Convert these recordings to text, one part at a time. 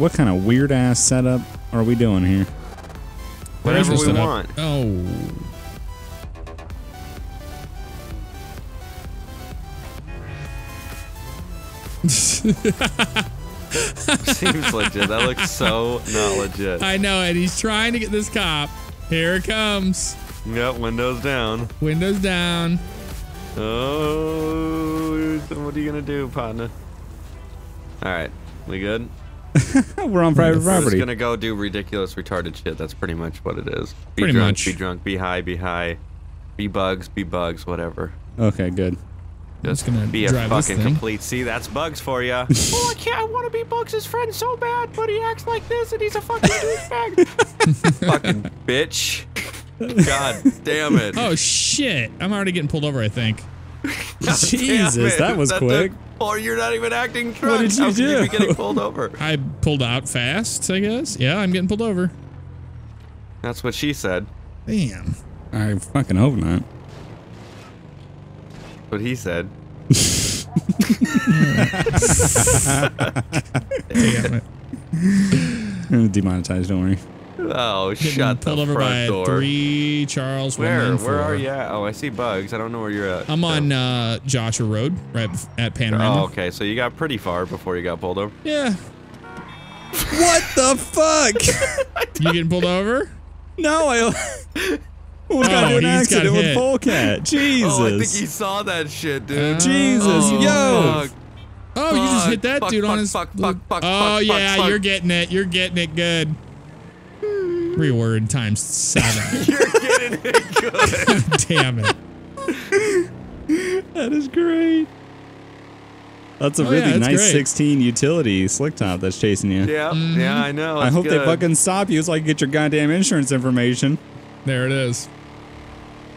What kind of weird ass setup are we doing here? Whatever we Set up. want. Oh. Seems legit. That looks so not legit. I know, and he's trying to get this cop. Here it comes. Yep, windows down. Windows down. Oh, what are you gonna do, partner? All right, we good? We're on private We're just gonna go do ridiculous, retarded shit. That's pretty much what it is. Be Pretty drunk, much. be drunk, be high, be high, be Buggs, be Buggs, whatever. Okay, good. Just gonna be a drive this fucking thing. complete. See, that's Buggs for you. oh, I can't. I want to be Buggs' friend so bad, but he acts like this, and he's a fucking douchebag. fucking bitch. God damn it. Oh shit! I'm already getting pulled over. I think. God damn Jesus, that was took- quick. Or you're not even acting drunk. What did you How can you be do? getting pulled over? I pulled out fast. I guess. Yeah, I'm getting pulled over. That's what she said. Damn. I fucking hope not. What he said. Damn it. I'm Demonetized, don't worry. Oh, shut the pulled over front by door. three Charles. Where? 194. Where are you at? Oh, I see Buggs. I don't know where you're at. I'm on uh, Joshua Road, right at Panorama. Oh, okay. So you got pretty far before you got pulled over. Yeah. What the fuck? You getting pulled over? no, I. We got Oh, an got accident with. Polecat. Jesus. Oh, I think he saw that shit, dude. Jesus, Oh, yo. fuck. Oh, you just hit that fuck, dude on his. fuck, fuck, fuck, oh yeah, you're getting it. You're getting it good. Reword times seven. You're getting it good. Damn it. That is great. That's a Oh, yeah, really that's nice great. 16 utility slick top that's chasing you. yeah, Mm-hmm. yeah, I know. I it's hope they fucking stop you so I can get your goddamn insurance information. There it is.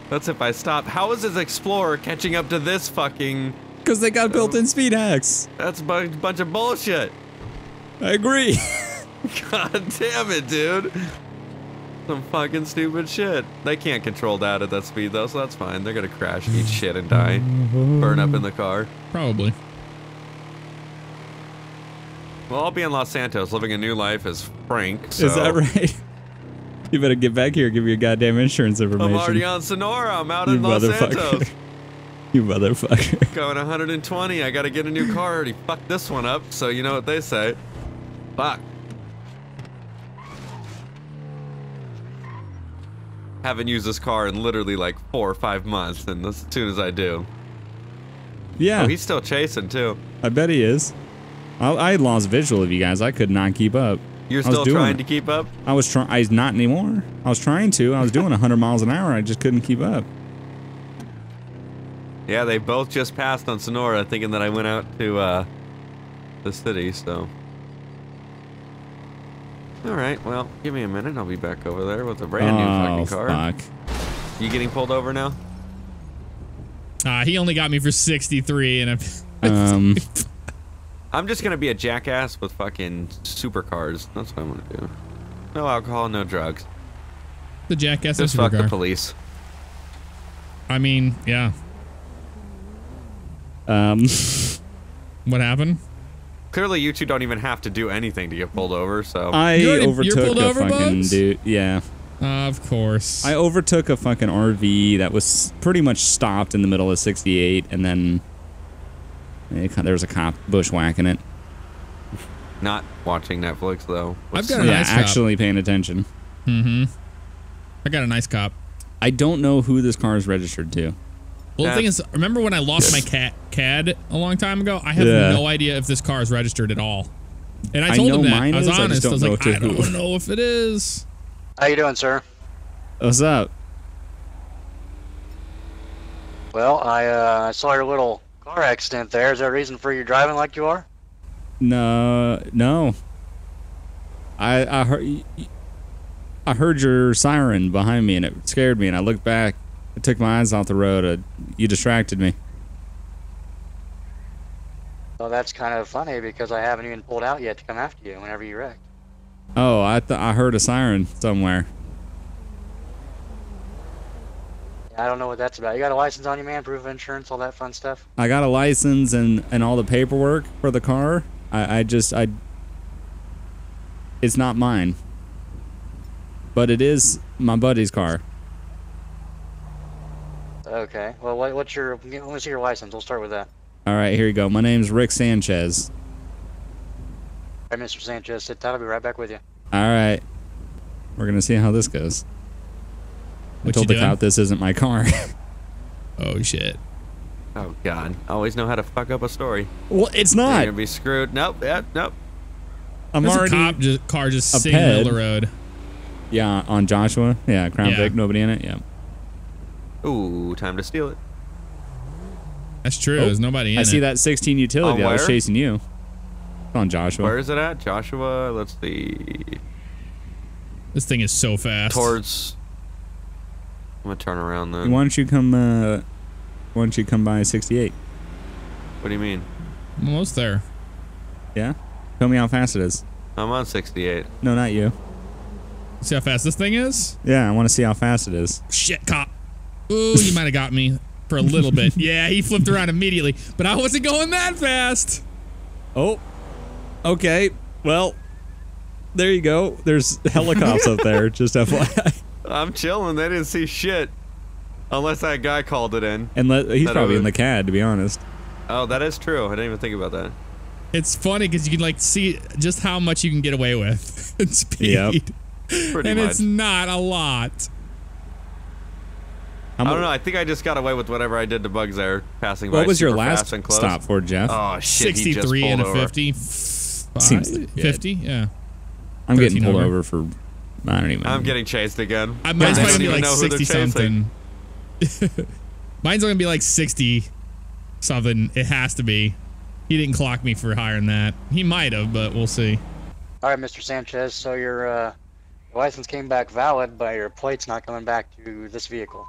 That's if I stop. How is this Explorer catching up to this fucking? Because they got built in speed hacks. That's a bunch of bullshit. I agree. God damn it, dude. Some fucking stupid shit. They can't control that at that speed though, so that's fine. They're gonna crash, eat shit, and die. Burn up in the car. Probably. Well, I'll be in Los Santos living a new life as Frank. So Is that right? You better get back here and give me your goddamn insurance information. I'm already on Sonora. I'm out you in Los. Santos. you motherfucker. Going 120. I gotta get a new car. Already fucked this one up, so you know what they say. Fuck. Haven't used this car in literally like four or five months, and as soon as I do. Yeah, Oh, he's still chasing too. I bet he is. I, I lost visual of you guys. I could not keep up. You're still doing trying it. to keep up? I was trying. I was not anymore. I was trying to. I was doing 100 miles an hour. I just couldn't keep up. Yeah, they both just passed on Sonora thinking that I went out to uh, the city, so. Alright, well, give me a minute. I'll be back over there with a brand new oh fucking car. fuck! You getting pulled over now? Uh, he only got me for 63, and I'm. Um, I'm just gonna be a jackass with fucking supercars. That's what I'm gonna do. No alcohol, no drugs. the jackass Just fuck the police. I mean, yeah. um, What happened? Clearly, you two don't even have to do anything to get pulled over, so. I You're- you're overtook pulled a over, fucking Buggs? dude. Yeah, of course. I overtook a fucking RV that was pretty much stopped in the middle of 68, and then it, there was a cop bushwhacking it. Not watching Netflix, though. I've got a yeah, nice cop. actually paying attention. Mm-hmm. I got a nice cop. I don't know who this car is registered to. Well, the thing is, remember when I lost my cat CAD a long time ago? I have Yeah. no idea if this car is registered at all. And I I told know him that. mine I was is, honest. I, don't was like, I don't know if it is. How you doing, sir? What's up? Well, I uh, I saw your little car accident there. Is there a reason for you driving like you are? No, no. I I heard I heard your siren behind me and it scared me and I looked back. I took my eyes off the road. Uh, you distracted me. Well, that's kind of funny because I haven't even pulled out yet to come after you whenever you wrecked. Oh, I th- I heard a siren somewhere. I don't know what that's about. You got a license on you, man? Proof of insurance, all that fun stuff? I got a license and and all the paperwork for the car. I I just I It's not mine. But it is my buddy's car. Okay. Well, what, what's your? Let me see your license. We'll start with that. All right, here you go. My name's Rick Sanchez. All right, Mr. Sanchez, sit tight. I'll be right back with you. All right. We're going to see how this goes. I What told the doing? cop this isn't my car. Oh shit. Oh God, always know how to fuck up a story. well, it's not. You're gonna be screwed. Nope. Yep. Nope. I'm There's already a cop just, car just a sitting in the of the road. Yeah, on Joshua. Yeah, Crown Yeah. Vic, nobody in it. Yeah. Ooh, time to steal it. That's true. Oh, There's nobody in I see that 16 utility On that was chasing you. It's on Joshua. Where is it at? Joshua. Let's see. This thing is so fast. Towards. I'm gonna turn around then. Why don't you come? Uh, why don't you come by 68? What do you mean? I'm almost there. Yeah. Tell me how fast it is. I'm on 68. No, not you. See how fast this thing is? Yeah, I want to see how fast it is. Shit, cop. Ooh, you might have got me for a little bit. Yeah, he flipped around immediately, but I wasn't going that fast. Oh. Okay. Well, there you go. There's helicopters up there. Just FYI. I'm chilling. They didn't see shit. Unless that guy called it in. And let, he's That probably in the CAD, to be honest. Oh, that is true. I didn't even think about that. It's funny because you can like see just how much you can get away with in speed. Yep. Pretty and much. it's not a lot. How I don't know. I think I just got away with whatever I did to Buggs there, passing by What was your last fast and close. stop for, Jeff? Oh shit! 63 and a pulled over. 50. Seems 50? Yeah. I'm getting pulled over. over for. I don't even. I'm getting chased again. I, mine's They probably don't gonna be like know who they're 60 something. mine's gonna be like 60 something. It has to be. He didn't clock me for higher than that. He might have, but we'll see. All right, Mr. Sanchez. So your uh, your license came back valid, but your plate's not coming back to this vehicle.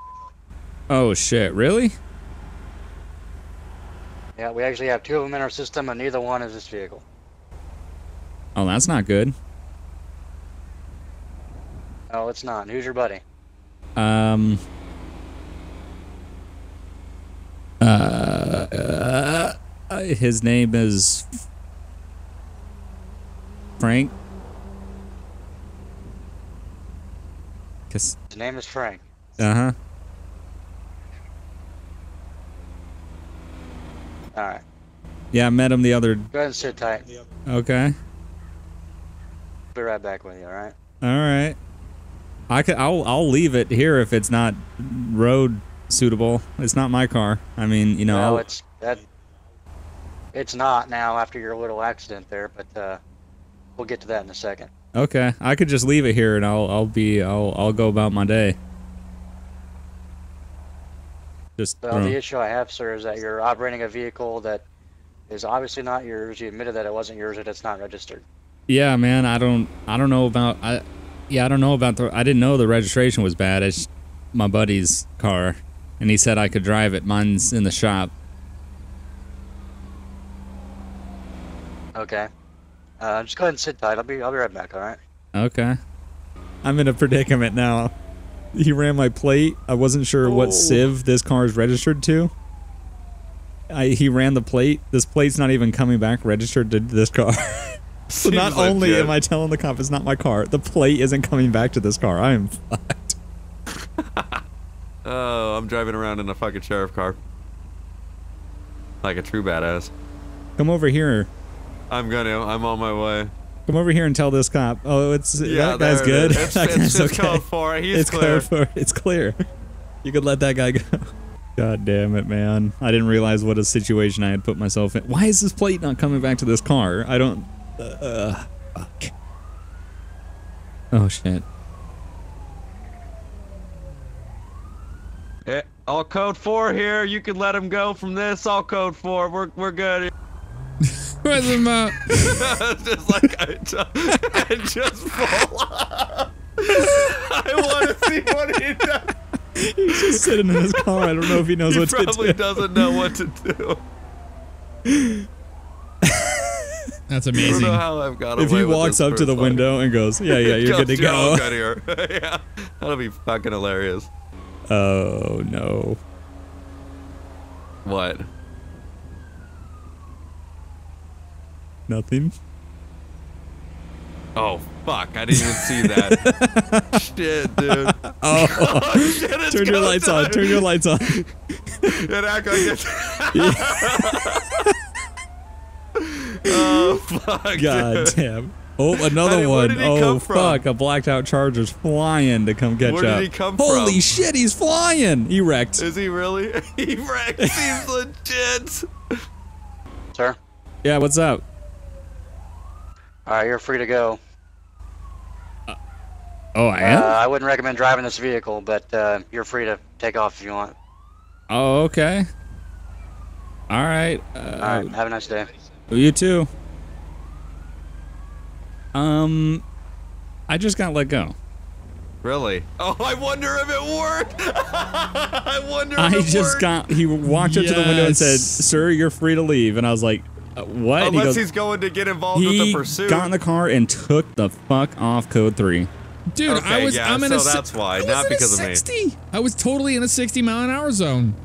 Oh shit! Really? Yeah, we actually have two of them in our system, and neither one is this vehicle. Oh, that's not good. No, it's not. Who's your buddy? Um. Uh, uh, his name is Frank. His name is Frank. uh huh. All right. Yeah, I met him the other. Go ahead and sit tight. Okay. Be right back with you. All right. All right. I could. I'll. I'll leave it here if it's not road suitable. It's not my car. I mean, you know. no, I'll- it's that. It's not now after your little accident there, but uh, we'll get to that in a second. Okay, I could just leave it here and I'll I'll be I'll I'll go about my day. Just Well, the issue I have, sir, is that you're operating a vehicle that is obviously not yours. You admitted that it wasn't yours and it's not registered. yeah, man. I don't I don't know about I yeah I don't know about the I didn't know the registration was bad. It's my buddy's car, and he said I could drive it. Mine's in the shop. Okay. Uh, just go ahead and sit tight. I'll be I'll be right back. All right. Okay. I'm in a predicament now. He ran my plate. I wasn't sure what oh. civ this car is registered to. I, he ran the plate. This plate's not even coming back registered to this car. so not Seems only legit. am I telling the cop it's not my car, the plate isn't coming back to this car. I am fucked. Oh, I'm driving around in a fucking sheriff car. Like a true badass. Come over here. I'm gonna. I'm on my way. Come over here and tell this cop. Oh, it's Yeah, that guy's there it good. is. It's, that it's, guy's it's okay. code for it. He's it's clear. clear for it's clear. You could let that guy go. God damn it, man! I didn't realize what a situation I had put myself in. Why is this plate not coming back to this car? I don't. Uh, fuck. Oh shit. Eh, all code four here. You can let him go from this. All code four. We're we're good. Where's map? Just like I just, I just fall. I want to see what he does. He's just sitting in his car. I don't know if he knows He what to do probably doesn't know what to do. That's I don't amazing. know how I've got If he walks up to the window and goes, "Yeah, yeah, you're good to go." good here. yeah, that'll be fucking hilarious. Oh no. What? Nothing. Oh fuck! I didn't even see that. Shit, dude. Oh. oh, shit, it's turn your go lights on. Turn your lights on. It act like it's. oh fuck! God dude. damn. Oh, another Hey, where one. did he Oh, come from? fuck. A blacked out Charger's flying to come catch Where did up. he come Holy from? shit, he's flying. He wrecked. Is he really? he wrecked. Seems legit. Sir? Yeah, what's up? All right, you're free to go. Oh, I Uh, am? I wouldn't recommend driving this vehicle, but uh, you're free to take off if you want. oh, okay. All right. Uh, All right, have a nice day. You too. Um, I just got let go. Really? Oh, I wonder if it worked. I wonder if I it just worked. got. He walked up to the window and said, "Sir, you're free to leave." And I was like, uh, "What?" And he Unless goes, he's going to get involved with the pursuit. got in the car and took the fuck off code three. Dude, I was. yeah, I'm in so a. that's why, I was not in a because of me. 60. I was totally in a 60 mile an hour zone.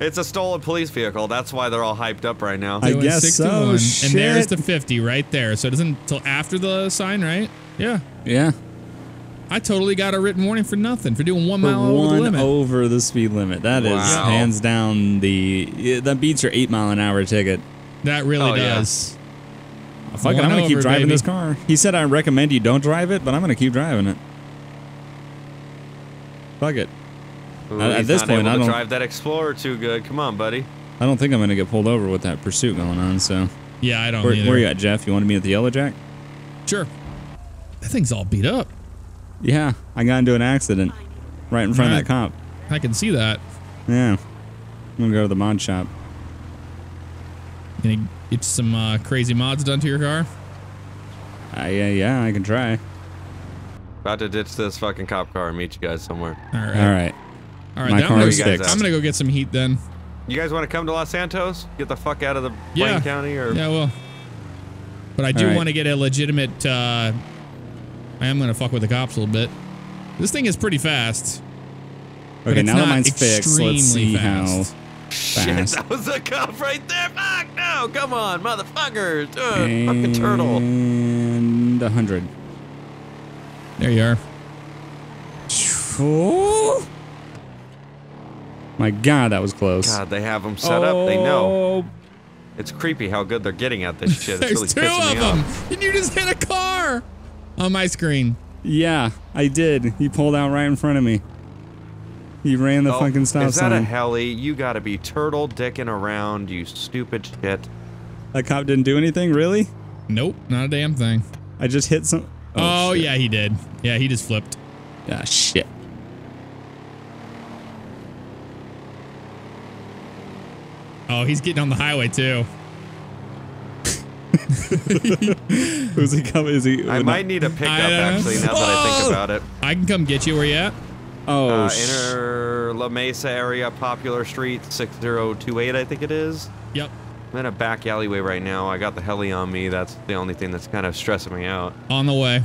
It's a stolen police vehicle. That's why they're all hyped up right now. I Doing guess 61, so. And there's the 50 right there. So it doesn't until after the sign, right? Yeah. Yeah, I totally got a written warning for nothing for doing one for mile over the limit. over the speed limit. That is Wow. hands down the. That beats your eight mile an hour ticket. That really Oh, yeah. does. Fuck it, I'm gonna keep driving baby. this car. He said I recommend you don't drive it, but I'm gonna keep driving it. Fuck it. Ooh, At- at he's this not point, able I to don't- drive that Explorer too good. Come on, buddy. I don't think I'm gonna get pulled over with that pursuit going on. So Yeah, I don't where, either. where you at, Jeff? You want to meet at the Yellow Jack? Sure. That thing's all beat up. Yeah, I got into an accident right in front of that cop. I can see that. Yeah, I'm gonna go to the mod shop. Gonna get some uh, crazy mods done to your car. Uh, yeah, yeah, I can try. About to ditch this fucking cop car and meet you guys somewhere. All right. All right. All right. My then I'm gonna- fixed. I'm gonna go get some heat then. You guys want to come to Los Santos? Get the fuck out of the Yeah. Blaine County or Yeah, well. But I do All right. want to get a legitimate. Uh, I am gonna fuck with the cops a little bit. This thing is pretty fast. Okay, now that mine's fixed, let's see extremely how fast. Shit, fast. that was a cop right there. Fuck no! Come on, motherfuckers! Uh, fucking turtle. And a hundred. There you are. Oh. My God, that was close. God, they have them set up. They know. Oh, It's creepy how good they're getting at this shit. It's There's really two of them, off. and you just hit a car on my screen. Yeah, I did. He pulled out right in front of me. He ran the Oh, fucking stop sign. is that a sign. heli? You gotta be turtle dicking around, you stupid shit. that cop didn't do anything, really? Nope, not a damn thing. I just hit some. Oh, shit. yeah, he did. Yeah, he just flipped. Ah, shit. Oh, he's getting on the highway too. Who's he coming? Is he? I might need a pickup I don't know. actually now that I think Oh! about it. I can come get you. Where you at? Oh, Uh, sh- inner La Mesa area, Popular Street, 6028, I think it is. Yep. I'm in a back alleyway right now. I got the heli on me. That's the only thing that's kind of stressing me out. On the way.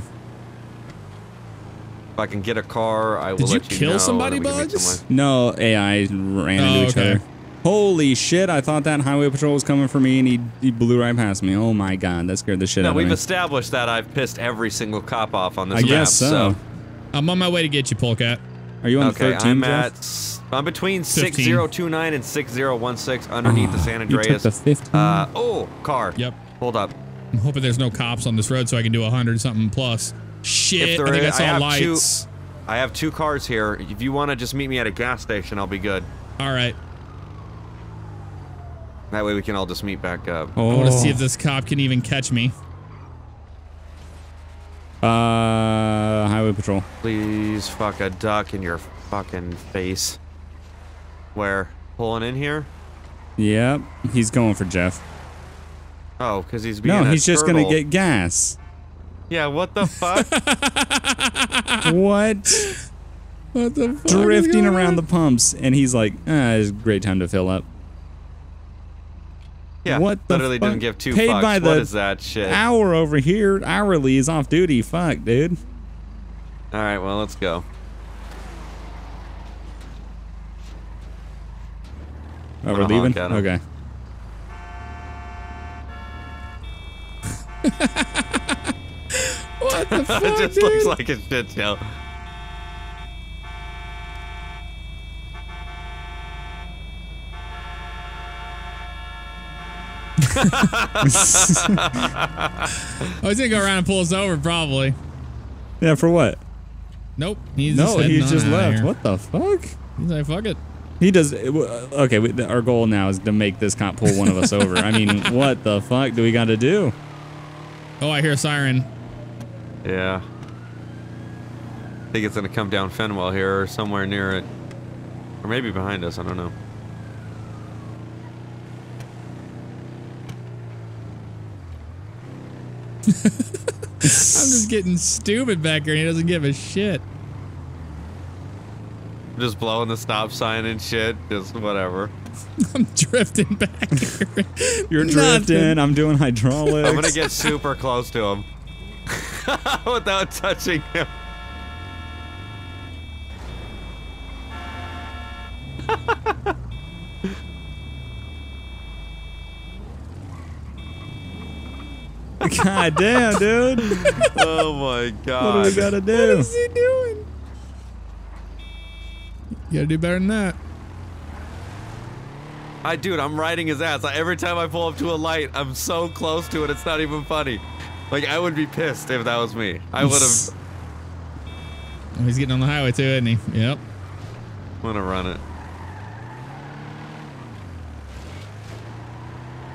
If I can get a car, I will Did you let you kill know, somebody, and then we can meet Buggs? no AI ran Oh, into each okay. other. Holy shit! I thought that highway patrol was coming for me, and he he blew right past me. Oh my god, that scared the shit No, out of me. No, we've established that I've pissed every single cop off on this I map. guess so. I'm on my way to get you, Polecat. Are you on Okay, 13? I'm Jeff? at s- I'm between 15. 6029 and 6016 underneath the San You took Andreas. the 15. Uh oh, car. Yep. Hold up. I'm hoping there's no cops on this road so I can do 100 something plus. Shit, there I think I is- I saw have lights. I have two cars here. If you want to just meet me at a gas station, I'll be good. All right. That way we can all just meet back up. oh. I want to see if this cop can even catch me. Uh, highway patrol. Please fuck a duck in your fucking face. Where? Pulling in here? Yep, he's going for Jeff. Oh, because he's being No, a he's just gonna get gas. Yeah, what the fuck? what? What the fuck? Drifting around the pumps, and he's like, ah, it's a great time to fill up. Yeah, What the literally fuck? didn't give two Paid fucks. by what the is that shit? Hour over here, hourly is off duty. Fuck, dude. All right, well, let's go. Oh, we're leaving? Okay. What the fuck, it just dude? looks like a shit show. Oh, he's gonna go around and pull us over, probably. Yeah, for what? Nope. He's no, just heading he's just left. What the fuck? He's like, fuck it. He does. Uh, okay, we- our goal now is to make this cop pull one of us over. I mean, what the fuck do we got to do? Oh, I hear a siren. Yeah. I think it's gonna come down Fenwell here or somewhere near it. Or maybe behind us, I don't know. I'm just getting stupid back here and he doesn't give a shit. Just blowing the stop sign and shit. Just whatever. I'm drifting back here. You're Nothing. drifting. I'm doing hydraulics. I'm gonna get super close to him. Without touching him. God damn, dude. Oh my god. What do we gotta What do? is he doing? You gotta do better than that. I dude, I'm riding his ass. Like, every time I pull up to a light, I'm so close to it. It's not even funny. Like I would be pissed if that was me. I would have he's getting on the highway too, isn't he? Yep. want to run it.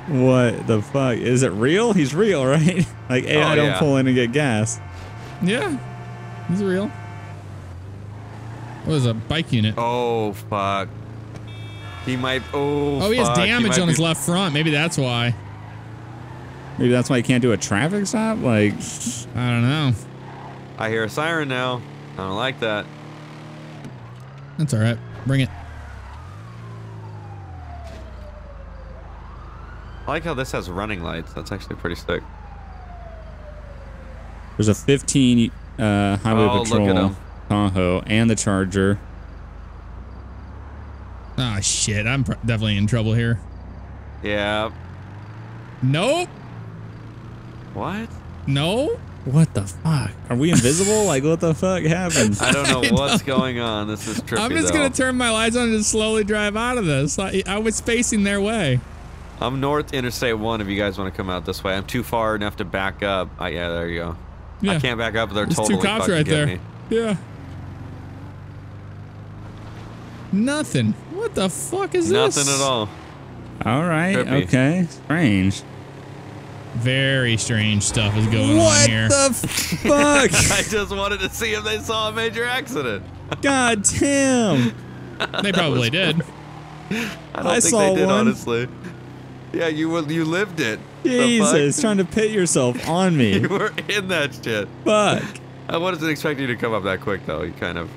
What the fuck? Is it real? He's real, right? Like AI Oh, don't yeah. pull in and get gas. Yeah. He's real. What is a bike unit? Oh fuck. He might. Oh. Oh, he has damage might on his left front. Maybe that's why. Maybe that's why you can't do a traffic stop. Like, I don't know. I hear a siren now. I don't like that. That's all right. Bring it. I like how this has running lights. That's actually pretty sick. there's a 15 uh, highway Oh, patrol. Tahoe and the Charger. Ah, shit. I'm pr- definitely in trouble here. Yeah. Nope. What? No. What the fuck? Are we invisible? like, what the fuck happened? I don't know I what's don't- going on. This is trippy. I'm just though. gonna turn my lights on and just slowly drive out of this. I, I was facing their way. I'm north Interstate 1 if you guys want to come out this way. I'm too far enough to back up. Uh, yeah, there you go. Yeah. I can't back up. They're There's totally two cops right there. me. Yeah. Nothing. What the fuck is Nothing this? Nothing at all. All right. Trippy. Okay. Strange. Very strange stuff is going what on here. What the fuck? I just wanted to see if they saw a major accident. God damn. they probably did. I don't I think saw they did, one. honestly. Yeah, you you lived it. Jesus, trying to pit yourself on me. You were in that shit. Fuck. I wasn't expecting you to come up that quick, though. You kind of.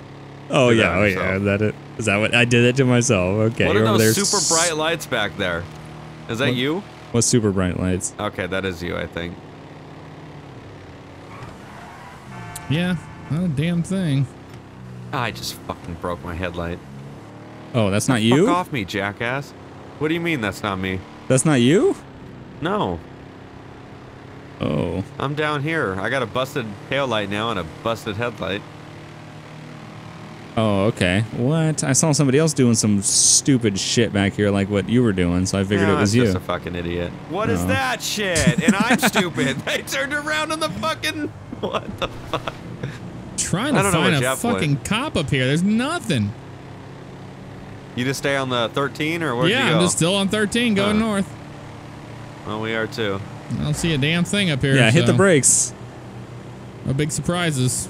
Oh yeah, that oh yeah. Is that it? Is that what I did it to myself? Okay, what are you're those super bright lights back there? Is that What? you? What's super bright lights? Okay, that is you, I think. Yeah. Not a damn thing. Ah, I just fucking broke my headlight. Oh, that's not you? Fuck you. off me, jackass. What do you mean that's not me? That's not you. No, Oh, I'm down here. I got a busted tail light now and a busted headlight. oh, okay. What? I saw somebody else doing some stupid shit back here, like what you were doing, so I figured No, it was you. just a fucking idiot. What is Oh. that shit? And I'm stupid. they turned around on the fucking. What the fuck? Trying to find a Jeff fucking cop up here. There's nothing. You just stay on the 13 or where'd yeah, you go? I'm just still on 13 going Huh. north. Well, we are too. I don't see a damn thing up here. yeah, hit the brakes. No big surprises.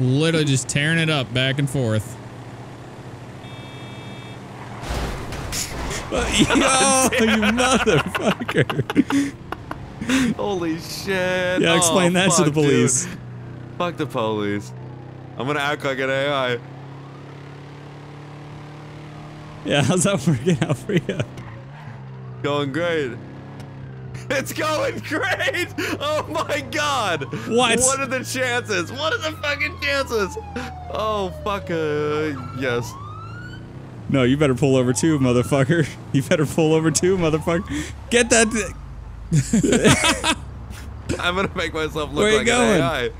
Literally just tearing it up back and forth. Yo, you motherfucker! Holy shit. Yeah, Oh, explain that to the fuck, dude. police. Fuck the police. I'm gonna act like an AI. Yeah, how's that working out for you? Going great. It's going great! Oh my god! What? What are the chances? What are the fucking chances? Oh fuck uh yes. No, you better pull over too, motherfucker. You better pull over too, motherfucker. Get that. I'm gonna make myself look Where you like going? an AI.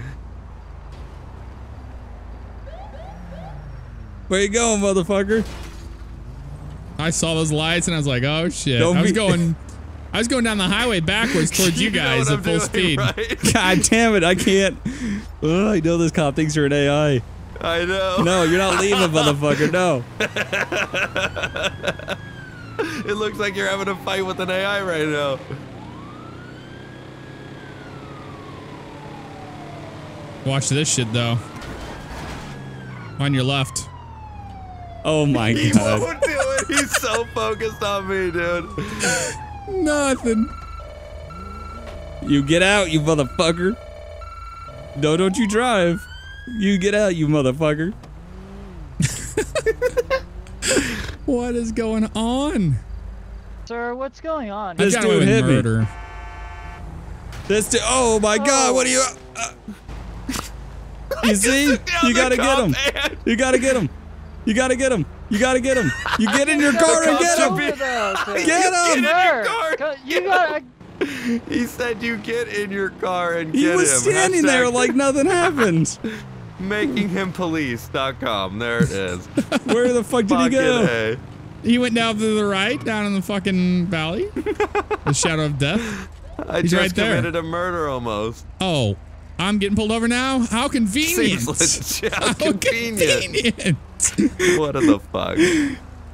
Where you going, motherfucker? I saw those lights and I was like, oh shit. Don't I was going I was going down the highway backwards towards you, know guys at I'm full doing, speed. right? God damn it, I can't. Ugh, I know this cop thinks you're an AI. I know. No, you're not leaving, motherfucker. No. It looks like you're having a fight with an AI right now. Watch this shit though. On your left. Oh my He god. won't do it. He's so focused on me, dude. Nothing. You get out, you motherfucker. No, don't you drive. You get out, you motherfucker. What is going on? Sir, what's going on? This I got away dude with hit me. This dude, oh my god, what are you? Uh, you see? You gotta get him. and- You gotta get him. You gotta get him. You gotta get him. You get in your car and get him. be- Over. Get Get him. in your car. You gotta. He said you get in your car and get him." He was him. standing there like nothing happened. makingHimPolice.com. There it is. Where the fuck did he go? A. He went down to the right, down in the fucking valley. the shadow of death. I He's just right there. committed a murder almost. Oh, I'm getting pulled over now? How convenient. Seems legit. How How convenient. convenient. What in the fuck?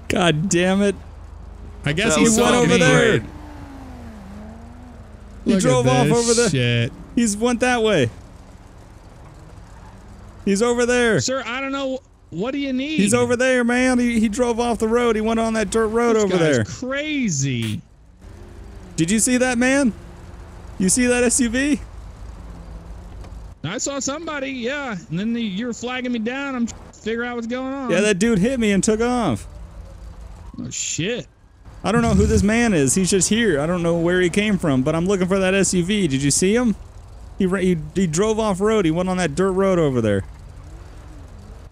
God damn it. I guess That he went saw over there. great. He Look drove off over there. Shit. He's went that way. He's over there. Sir, I don't know. What do you need? He's over there, man. He, he drove off the road. He went on that dirt road This over guy's there. crazy. Did you see that, man? You see that SUV? I saw somebody, yeah. And then the, you were flagging me down. I'm trying to figure out what's going on. Yeah, that dude hit me and took off. Oh, shit. I don't know who this man is. He's just here. I don't know where he came from, but I'm looking for that SUV. Did you see him? He ra- he, he drove off road. He went on that dirt road over there.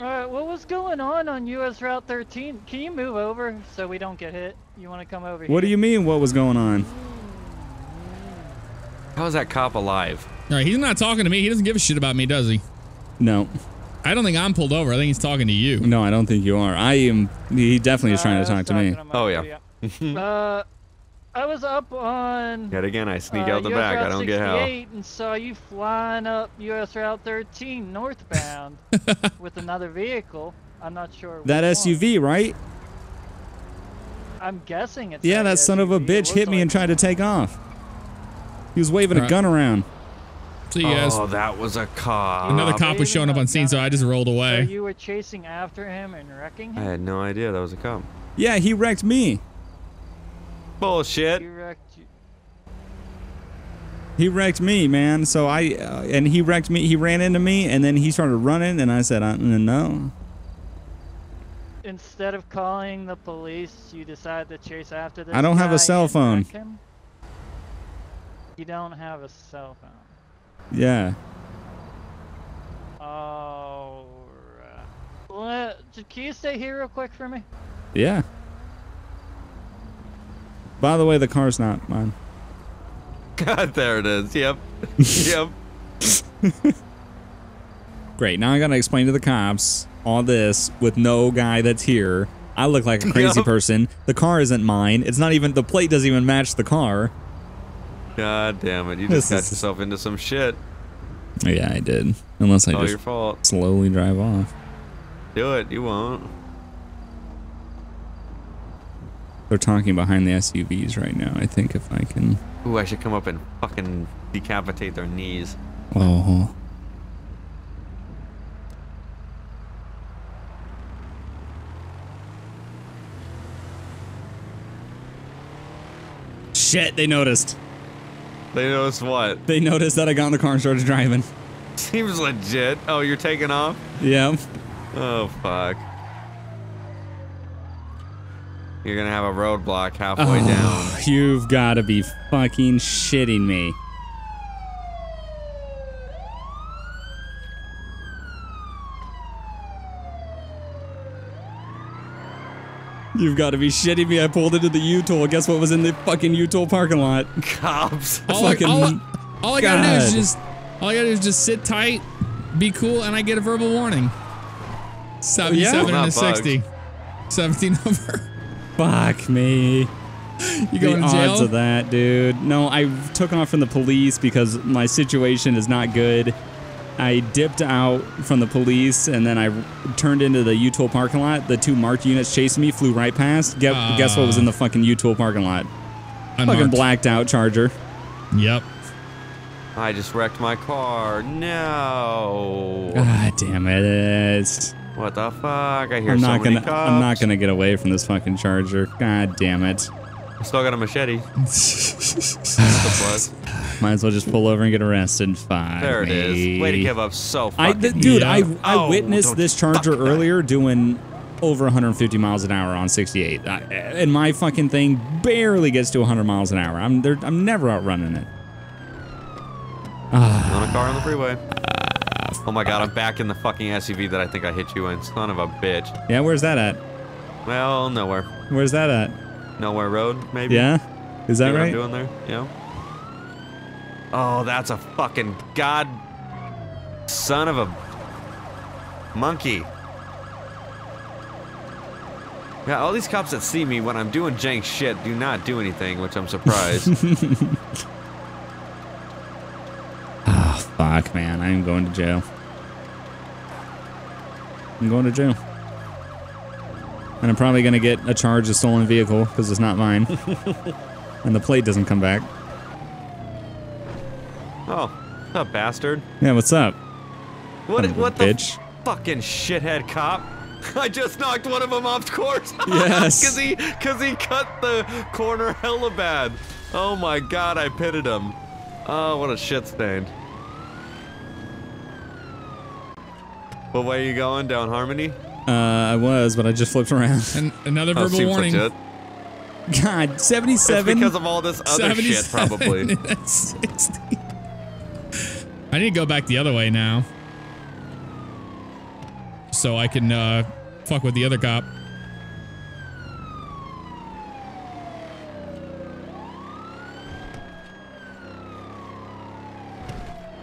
Alright, what was going on on US Route 13? Can you move over so we don't get hit? You want to come over here? What do you mean? What was going on? How is that cop alive? All right, he's not talking to me. He doesn't give a shit about me, does he? No, I don't think I'm pulled over. I think he's talking to you. no, I don't think you are. I am. He definitely is trying Uh, to talk to me. Oh, yeah. uh, I was up on Yet again, I sneak uh, out the US back. I don't get how. 68 and saw you flying up US Route 13 northbound with another vehicle. I'm not sure. That which one. SUV, right? I'm guessing it's. Yeah, that that son of a bitch hit looked me and tried to take off. He was waving a gun around. See you guys. Oh, that was a cop. Another cop was showing up on scene, so I just rolled So away. you were chasing after him and wrecking I had no idea that was a cop. Yeah, he wrecked me. Bullshit. You wrecked. You. He wrecked me, man. So I uh, and he wrecked me. He ran into me, and then he started running, and I said, uh, "No." Instead of calling the police, you decided to chase after this. I don't have a cell phone. You don't have a cell phone. Yeah. Oh. Let, can you stay here real quick for me? Yeah. By the way, the car's not mine. God, there it is. Yep. yep. Great. Now I gotta explain to the cops all this with no guy that's here. I look like a crazy Yep. person. The car isn't mine. It's not even the plate doesn't even match the car. God damn it. You This just got is- yourself into some shit. Yeah, I did. Unless I All just your fault. slowly drive off. Do it. You won't. They're talking behind the SUVs right now. I think if I can. Ooh, I should come up and fucking decapitate their knees. Oh. Shit, they noticed. They notice what? They noticed that I got in the car and started driving. Seems legit. Oh, you're taking off? Yeah. Oh, fuck. You're gonna have a roadblock halfway oh, down. Oh, You've got to be fucking shitting me. You've got to be shitting me. I pulled into the U-Tool. Guess what was in the fucking U-Tool parking lot? Cops. All, I, Fucking all, I- all I gotta do is just all I gotta do is just sit tight, be cool, and I get a verbal warning. 77 and a Not 60. 17 over. Fuck me. You the going to odds of that, dude. No, I took off from the police because my situation is not good. I dipped out from the police and then I turned into the U-Tool parking lot. The two marked units chasing me, flew right past. Guess, guess what was in the fucking U-Tool parking lot? Fucking blacked out Charger. Yep. I just wrecked my car. No. God damn it! What the fuck? I hear I'm so not many gonna. cops. I'm not gonna get away from this fucking Charger. God damn it! I still got a machete. That's the plus. Might as well just pull over and get arrested. Fuck There it me. is. Way to give up so I, fucking. th- dude, Yeah. I I Oh, witnessed this Charger fuck that. earlier doing over 150 miles an hour on 68, I, and my fucking thing barely gets to 100 miles an hour. I'm there. I'm never outrunning it. on a car on the freeway. Oh my god, I'm back in the fucking SUV that I think I hit you in. Son of a bitch. Yeah, where's that at? Well, nowhere. Where's that at? Nowhere road, maybe? Yeah, is See that what I'm right? doing there? Yeah. Oh, that's a fucking god son of a monkey. Yeah, all these cops that see me when I'm doing jank shit do not do anything, which I'm surprised. Oh fuck, man! I am going to jail. I'm going to jail. And I'm probably gonna get a charge of stolen vehicle because it's not mine, and the plate doesn't come back. oh, what's up, bastard? Yeah, what's up? What? Son of a What the fucking shithead cop? I just knocked one of them off course. Yes. Cause he, cause he cut the corner hella bad. Oh my god, I pitted him. Oh, what a shit stain. What way are you going? Down Harmony? Uh, I was, but I just flipped around. And another Oh, verbal seems warning. legit. God, It's 77. because of all this other shit, probably. and 60. I need to go back the other way now. So I can uh, fuck with the other cop.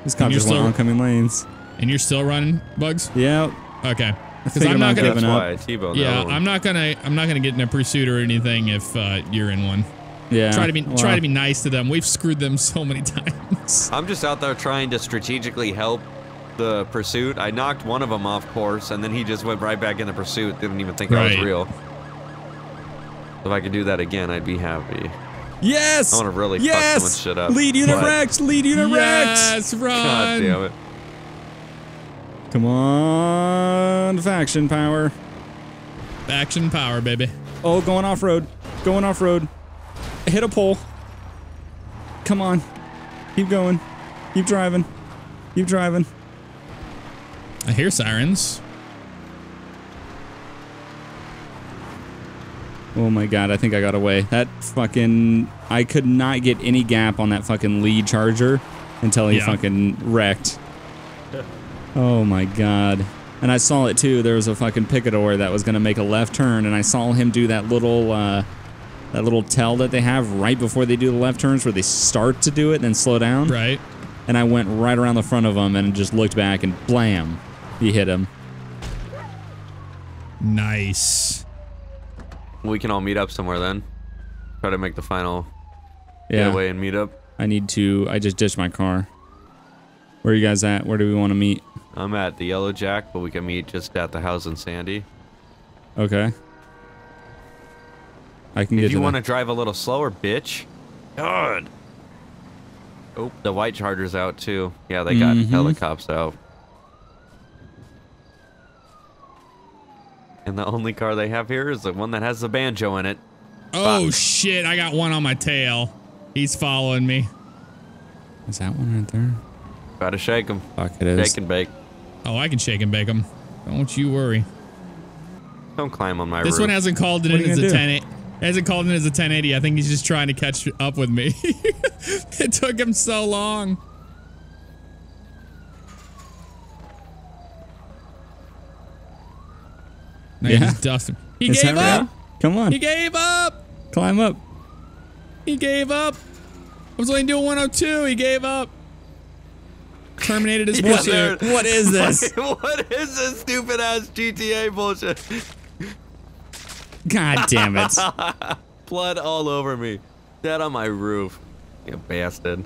This cop you're just went still- oncoming lanes. And you're still running, Buggs? Yeah. Okay. Because I'm I'm not not gonna. That's why I T-boned the Yeah, other. I'm not gonna. I'm not gonna get in a pursuit or anything if uh, you're in one. Yeah. Try to be. well, Try to be nice to them. We've screwed them so many times. I'm just out there trying to strategically help the pursuit. I knocked one of them off course, and then he just went right back in the pursuit. Didn't even think I was real. If I could do that again, I'd be happy. Yes. I wanna really fuck yes! someone's shit up. Lead unit What? wrecked. Lead unit Rex. yes, run. God damn it. Come on, faction power. Faction power, baby. Oh, going off road. Going off road. Hit a pole. Come on. Keep going. Keep driving. Keep driving. I hear sirens. Oh my god, I think I got away. That fucking. I could not get any gap on that fucking lead charger until he Yeah. fucking wrecked. Oh my god. And I saw it too. There was a fucking picador that was gonna make a left turn, and I saw him do that little, uh, that little tell that they have right before they do the left turns, where they start to do it and then slow down. Right. And I went right around the front of him and just looked back, and blam, he hit him. Nice. We can all meet up somewhere then. Try to make the final Yeah. getaway and meet up. I need to. I just ditched my car. Where are you guys at? Where do we want to meet? I'm at the Yellow Jack, but we can meet just at the house in Sandy. Okay. I can If you want to drive a little slower, bitch. God. Oh, the white charger's out too. Yeah, they got Mhm. helicopters out. And the only car they have here is the one that has the banjo in it. Oh Fuck. shit! I got one on my tail. He's following me. Is that one right there? Gotta shake him. Fuck, it is. Shake and bake. Oh, I can shake and bake him. Don't you worry. Don't climb on my This roof. one hasn't called it What in as a gonna 10 hasn't called it as a 1080. I think he's just trying to catch up with me. it took him so long. Now Yeah. you just dust him. He Is gave up. right? Come on. He gave up. Climb up. He gave up. I was only doing 102. He gave up. Terminated his Yeah, pursuit. What is this? what is this stupid ass GTA bullshit? God damn it. Blood all over me. Dead on my roof. You bastard.